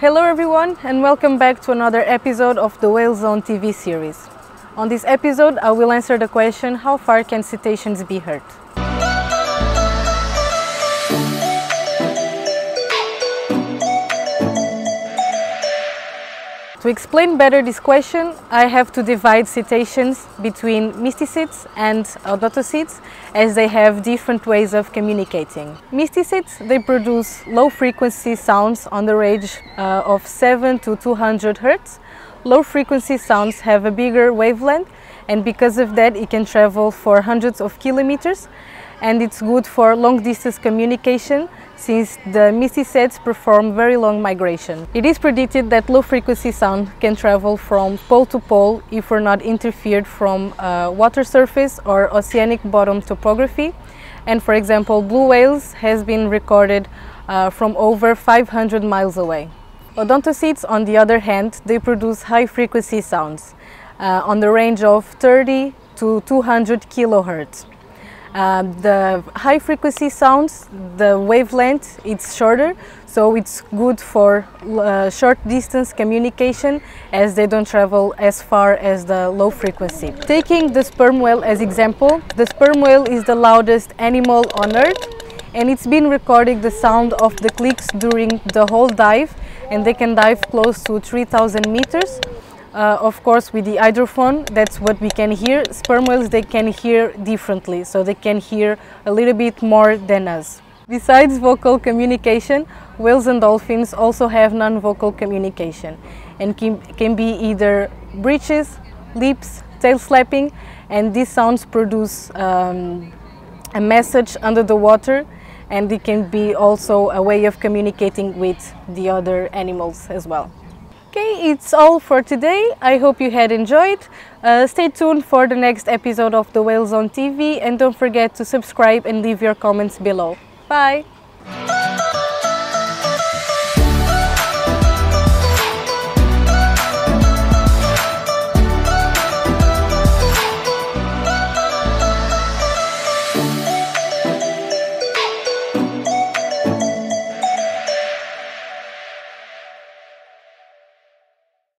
Hello everyone and welcome back to another episode of the Whale Zone TV series. On this episode I will answer the question how far can cetaceans be heard? To explain better this question, I have to divide cetaceans between mysticetes and odontocetes as they have different ways of communicating. Mysticetes, they produce low frequency sounds on the range uh, of 7 to 200 hertz. Low frequency sounds have a bigger wavelength and because of that it can travel for hundreds of kilometers and it's good for long distance communication since the mysticetes perform very long migration. It is predicted that low frequency sound can travel from pole to pole if we're not interfered from uh, water surface or oceanic bottom topography. And for example, blue whales has been recorded uh, from over 500 miles away. Odontocetes, on the other hand, they produce high frequency sounds uh, on the range of 30 to 200 kilohertz. Uh, the high frequency sounds, the wavelength it's shorter, so it's good for uh, short distance communication as they don't travel as far as the low frequency. Taking the sperm whale as example, the sperm whale is the loudest animal on earth and it's been recording the sound of the clicks during the whole dive and they can dive close to 3000 meters uh, of course, with the hydrophone, that's what we can hear. Sperm whales, they can hear differently, so they can hear a little bit more than us. Besides vocal communication, whales and dolphins also have non-vocal communication and can, can be either breaches, lips, tail slapping, and these sounds produce um, a message under the water and it can be also a way of communicating with the other animals as well. Okay, it's all for today. I hope you had enjoyed. Uh, stay tuned for the next episode of the Whale Zone TV and don't forget to subscribe and leave your comments below. Bye!